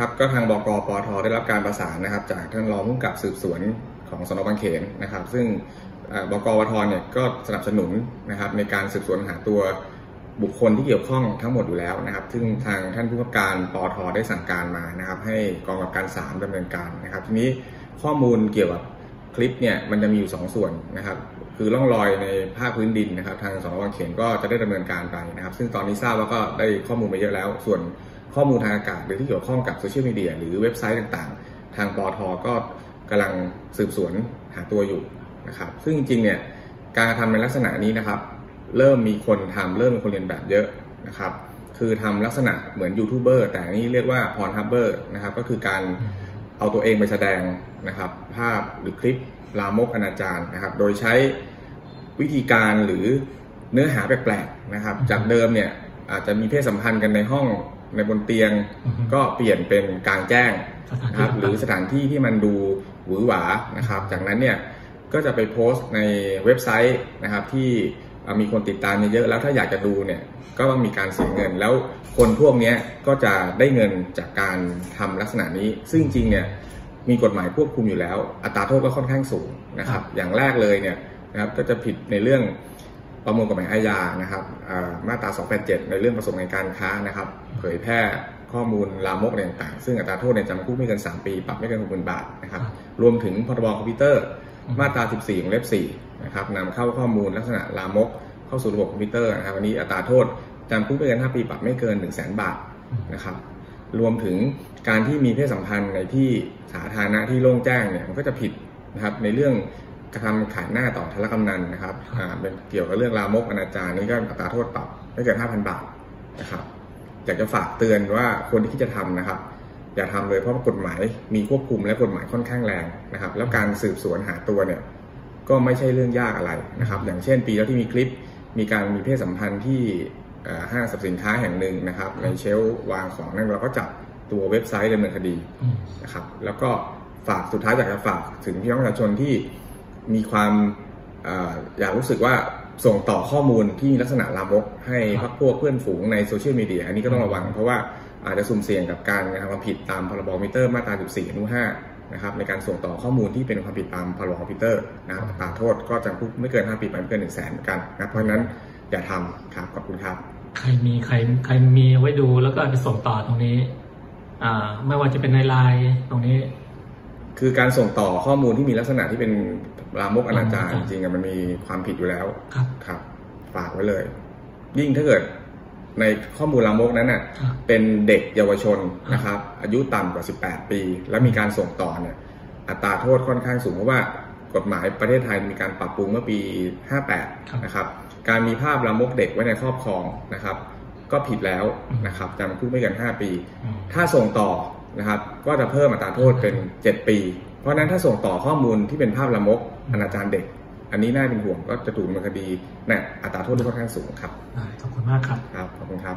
ครับก็ทางบกปทได้รับการประสานนะครับ จากท่านรองผู้กำกับสืบสวนของสนบางเขนนะครับ ซึ่งบกปทเนี่ยก็สนับสนุนนะครับในการสืบสวนหาตัวบุคคลที่เกี่ยวข้องทั้งหมดอยู่แล้วนะครับ ซึ่งทางท่านผู้กำกับการปอทได้สั่งการมานะครับ ให้กองกำกับการสามดำเนินการนะครับ ทีนี้ข้อมูลเกี่ยวกับคลิปเนี่ยมันจะมีอยู่สองส่วนนะครับ คือร่องรอยในภาคพื้นดินนะครับ ทางสนบางเขนก็จะได้ดำเนินการไปนะครับ ซึ่งตอนนี้ทราบว่าก็ได้ข้อมูลมาเยอะแล้ว ส่วน ข้อมูลทางอากาศหรือที่เกี่ยวข้องกับโซเชียลมีเดียหรือเว็บไซต์ต่างๆ ทางปอทก็กำลังสืบสวนหาตัวอยู่นะครับซึ่งจริงๆเนี่ยการกระทำในลักษณะนี้นะครับ เริ่มมีคนทำเริ่มมีคนเรียนแบบเยอะนะครับคือทำลักษณะเหมือนยูทูบเบอร์แต่นนี้เรียกว่าพรฮับเบอร์นะครับก็คือการเอาตัวเองไปแสดงนะครับภาพหรือคลิปลามกอนาจารนะครับ โดยใช้วิธีการหรือเนื้อหาแปลกๆนะครับ จากเดิมเนี่ยอาจจะมีเพศสัมพันธ์กันในห้อง ในบนเตียงอือฮึก็เปลี่ยนเป็นกลางแจ้งสถานนะคที่รับหรือสถานที่ที่มันดูหวือหวานะครับ จากนั้นเนี่ยก็จะไปโพสต์ในเว็บไซต์นะครับที่เอ่อมีคนติดตามเยอะๆแล้วถ้าอยากจะดูเนี่ยก็ต้องมีการเสียเงิน แล้วคนพวกเนี้ยก็จะได้เงินจากการทำลักษณะนี้ ซึ่งจริงๆเนี่ยมีกฎหมายควบคุมอยู่แล้ว อัตราโทษก็ค่อนข้างสูงนะครับ อย่างแรกเลยเนี่ยนะครับก็จะผิดในเรื่อง ประมวลกฎหมายอาญานะครับอ่ามาตรา 287 ในเรื่องประสงค์ในการค้านะครับ เผยแพร่ข้อมูลลามกอะไรต่างๆ ซึ่งอัตราโทษเนี่ยจำคุกไม่เกิน 3 ปี ปรับไม่เกิน 60,000 บาทนะครับ รวมถึงพรบคอมพิวเตอร์ มาตรา 14วงเล็บ4นะครับนำเข้าข้อมูลลักษณะลามก เข้าสู่ระบบคอมพิวเตอร์นะครับวันนี้อัตราโทษจำคุกไม่เกิน 5 ปีปรับไม่เกิน 1 0 0 0 0แสนบาทนะครับ รวมถึงการที่มีเพศสัมพันธ์ในที่สาธารณะที่โล่งแจ้งเนี่ยมันก็จะผิดนะครับในเรื่อง กระทำขายหน้าต่อธารกำนันนะครับอ่าเป็นเกี่ยวกับเรื่องลามกอนาจารนี่ก็อัตราโทษปรับไม่เกิน5,000 บาทนะครับ อยากจะฝากเตือนว่าคนที่คิดจะทำนะครับ อย่าทำเลยเพราะกฎหมายมีควบคุมและกฎหมายค่อนข้างแรงนะครับ แล้วการสืบสวนหาตัวเนี่ยก็ไม่ใช่เรื่องยากอะไรนะครับ อย่างเช่น ปีแล้วที่มีคลิป มีการมีเพศสัมพันธ์ที่ห้างสรรพสินค้าแห่งหนึ่งนะครับ ใน shelf วางของนั่นเราก็จับตัวเว็บไซต์ดำเนินคดีนะครับ แล้วก็ฝากสุดท้ายอยากจะฝากถึงพี่น้องประชาชนที่ มีความเอ่ออยากรู้สึกว่าส่งต่อข้อมูลที่มีลักษณะลามกให้ครัพับกพวกเพื่อนฝูงในโซเชียลมีเดียอันนี้ก็ต้องระวังเพราะว่าอาจจะสุ่มเสี่ยงกับการกระทำความผิดตามพรบคอมพิวเตอร์มาตรา 14อนุ5นะครับในการส่งต่อข้อมูลที่เป็นความผิดตามพรบคอมพิวเตอร์นะครับอัตราโทษก็จำคุกไม่เกิน 5 ปีปรับไม่เกิน 1 0 0 0 0แสนเหมือนกันนะครับเพราะฉะนั้นอย่าทำครับขอบคุณครับ ใครมีใครใครมีเอาไว้ดูแล้วก็เอาไปส่งต่อตรงนี้ อ่าไม่ว่าจะเป็นในไลน์ตรงนี้ คือการส่งต่อข้อมูลที่มีลักษณะที่เป็นลามกอนาจารลามกอนาจารจริงๆอะมันมีความผิดอยู่แล้วครับครับฝากไว้เลย ยิ่งถ้าเกิดในข้อมูลลามกนั้นน่ะครับเป็นเด็กเยาวชนนะครับ อายุต่ำกว่า 18 ปี แล้วมีการส่งต่อเนี่ย อัตราโทษค่อนข้างสูงเพราะว่ากฎหมายประเทศไทยมีการปรับปรุงเมื่อปี 58 นะครับ การมีภาพลามกเด็กไว้ในครอบครองนะครับ ก็ผิดแล้วนะครับจำคุกไม่เกิน 5 ปีอืมถ้าส่งต่อ นะครับก็จะเพิ่มอัตราโทษเป็น 7 ปี เพราะฉะนั้นถ้าส่งต่อข้อมูลที่เป็นภาพลามกอนาจารเด็ก อันนี้น่าเป็นห่วงก็จะถูกดำเนินคดีเนี่ยอัตราโทษที่ค่อนข้างสูงครับได้ขอบคุณมากครับครับขอบคุณครับ